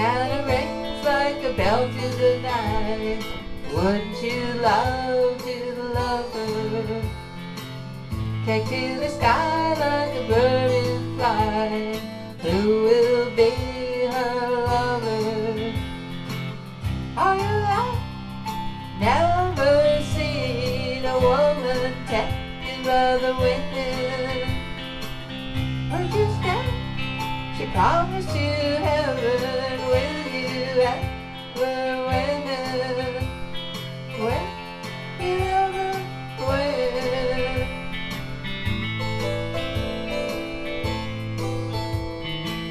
Rings like a bell to the night. Wouldn't you love to love her? Take to the sky like a bird in flight. Who will be her lover? Are you like never seen a woman taken by the wind?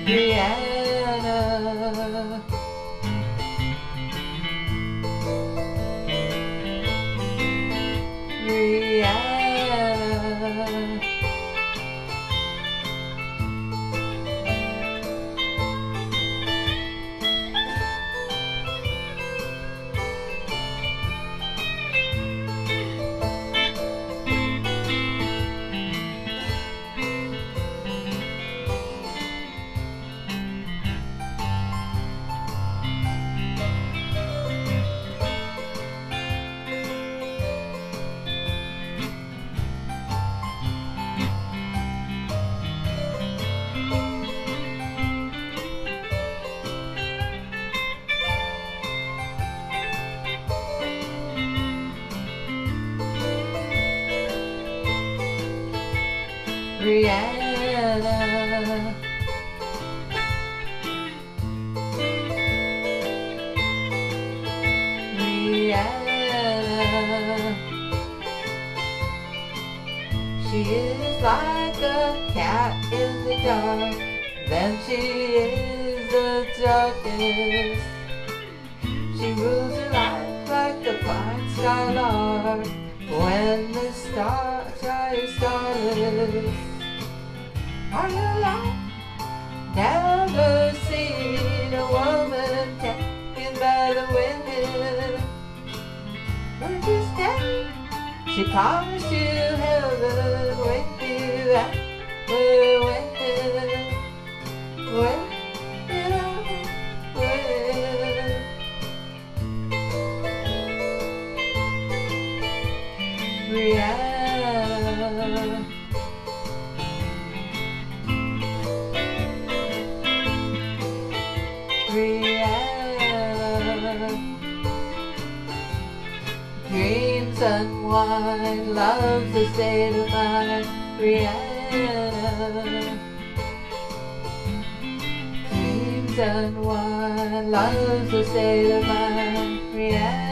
Rhiannon. Rhiannon. Rhiannon. She is like a cat in the dark, then she is the darkest. She rules her life like a fine skylark when the stars starless. Are you like never seen a woman taken by the wind? Would you stay? She promised you Dreams unwind, love's a state of mind. Rhiannon. Dreams unwind, love's a state of mind. Rhiannon.